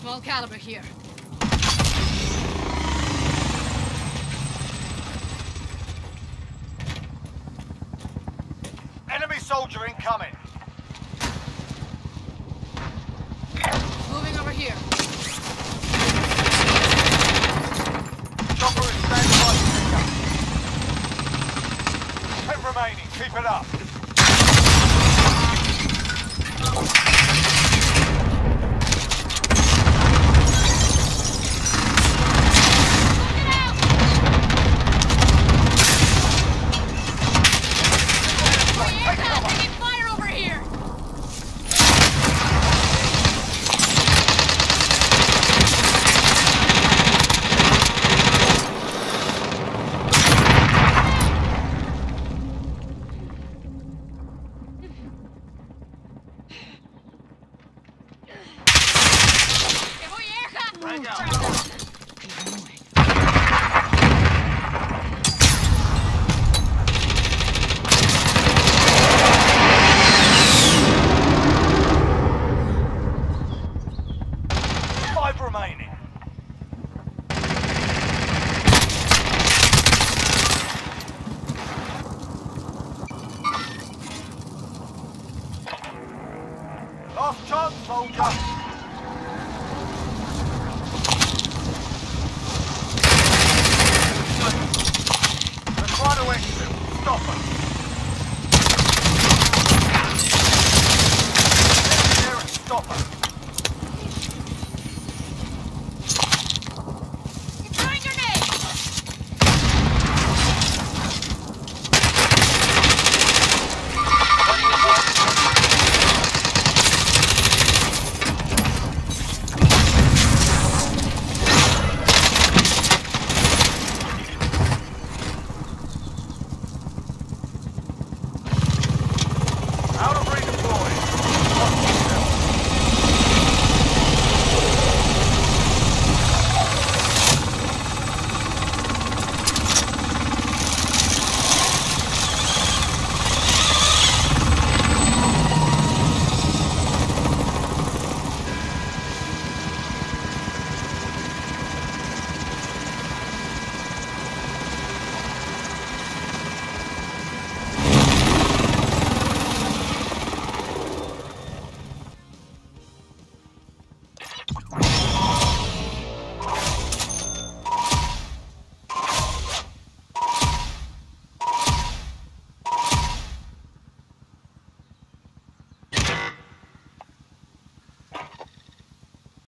Small caliber here. Enemy soldier incoming. Moving over here. Chopper is standing by to pick up. Ten remaining. Keep it up. Get down. Last chance, soldier! stop her.